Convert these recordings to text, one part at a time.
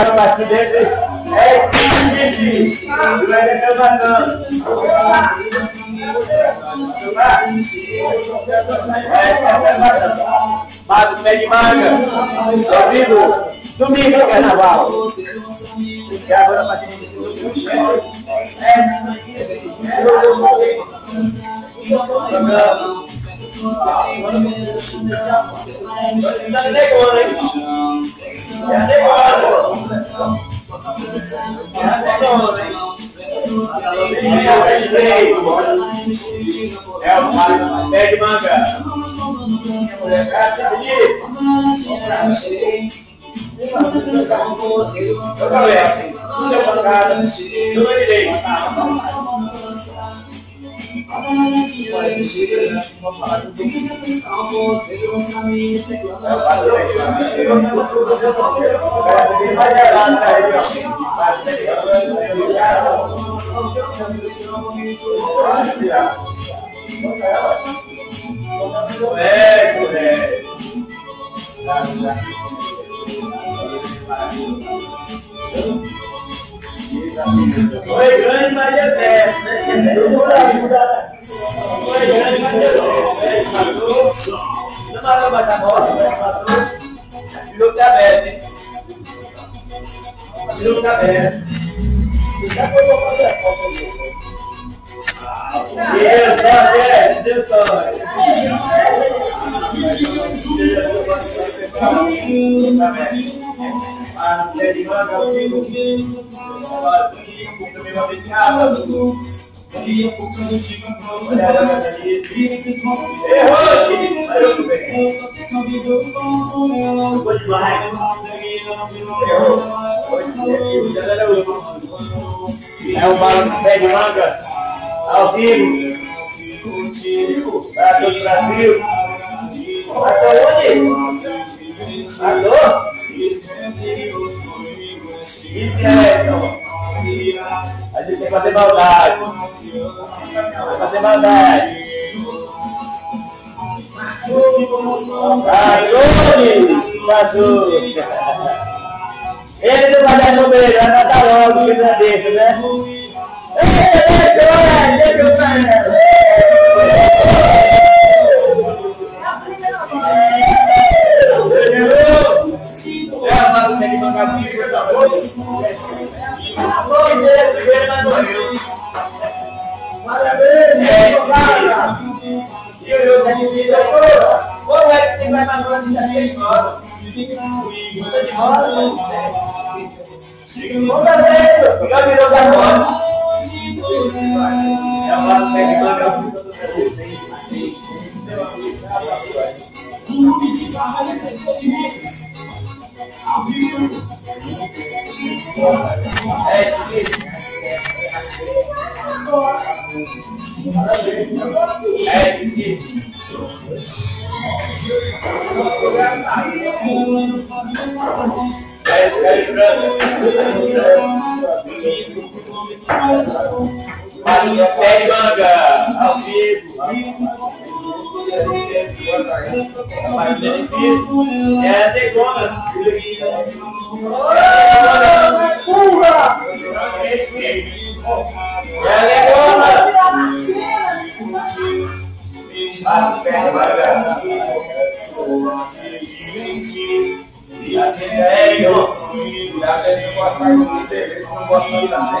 Para o acidente. É que vai levantando. Mago, pé de maga. Ouvido. Domingo é carnaval. E agora para Tá negando, hein? Já negando. Negando, hein? É o pé de manga. Deu pancada. Deu direito. É, moleque. Foi grande, mas é perto, né? Foi grande, mas é perto. Matou. Não matou mais a morte, mas matou. Tá aberto, hein? Tá aberto. Já foi pra fazer a foto do jogo. Deus, Deus, Deus, Deus. Ah, ele manda o filho. É o balo pé de manga, ao vivo, para todo o Brasil. Até onde? Alô? A gente tem que fazer maldade. Vai fazer maldade. Ajude, Jesus. Ele não vai dar número, vai matar logo, que é desse, né? É, uma fé que vai ao fundo do É, é, Maria vivo. É a negona. Pura! É Pé de manga. E a gente é, que a gente gosta de você, não gosta de nada.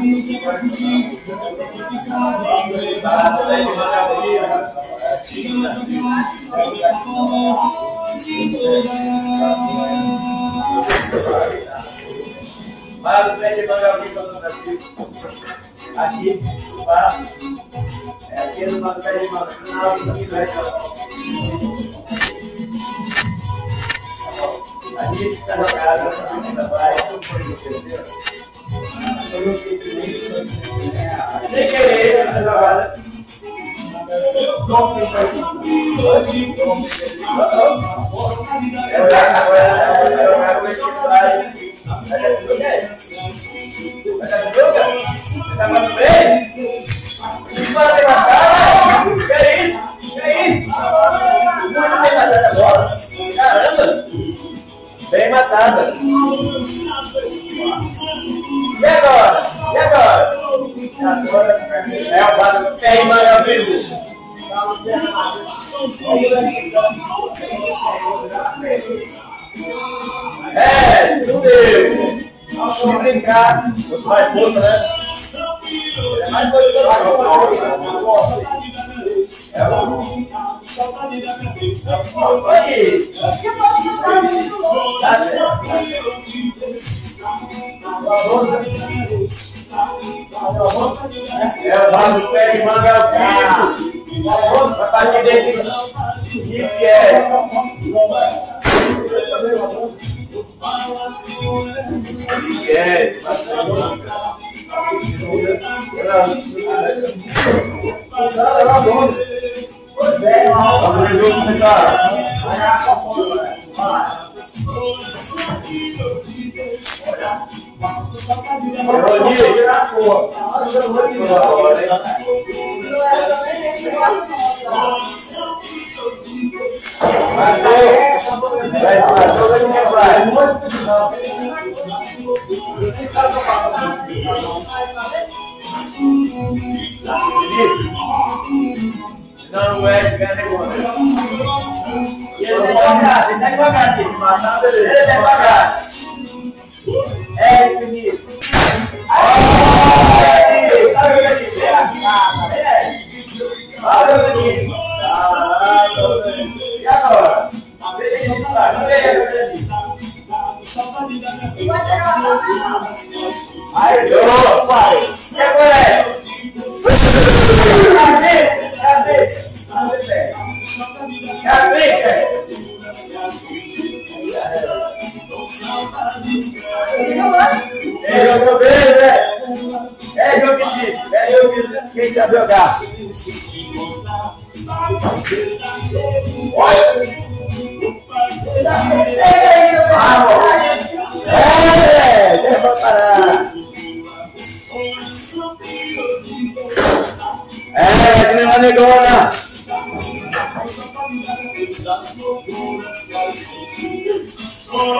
Ficar reclamando que Mas o pé de aqui. Aqui, tá? É A gente está jogado, ainda vai, não foi entendeu? Sem querer, essa jogada. Caramba! Bem matada. E agora? E agora? Agora é o básico. Tem, mano, é o vivo. É, tudo eu. Vamos brincar. Você vai puta, né? É mais coisa que eu gosto. É bom. Foi isso. Tá. É o vaso do pé de manga é o carro. A partir dele que é. É. Vamos junto, cara. Não, não é, ganha E é devagar, ele tá devagar, beleza. Ele é devagar. É, bonito. Aí, tá aqui? É é. Olha aqui. E agora? Aí, deu, pai. É? É jogo né? É jogo diz. É jogo que quem sabe jogar. Olha.